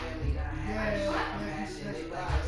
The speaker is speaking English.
Yeah, yeah, yeah.